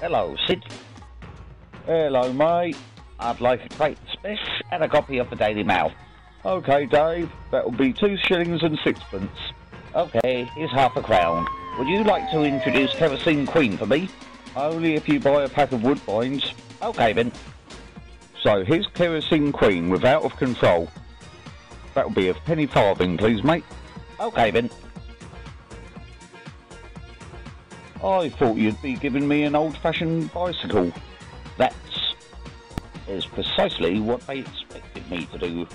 Hello, Sid. Hello, mate. I'd like a crate spiff and a copy of the Daily Mail. OK, Dave. That'll be two shillings and sixpence. OK, here's half a crown. Would you like to introduce Kerosene Queen for me? Only if you buy a pack of Woodbines. OK, then. So, here's Kerosene Queen with Out of Control. That'll be a penny farthing, please, mate. OK, then. I thought you'd be giving me an old-fashioned bicycle. That's is precisely what they expected me to do.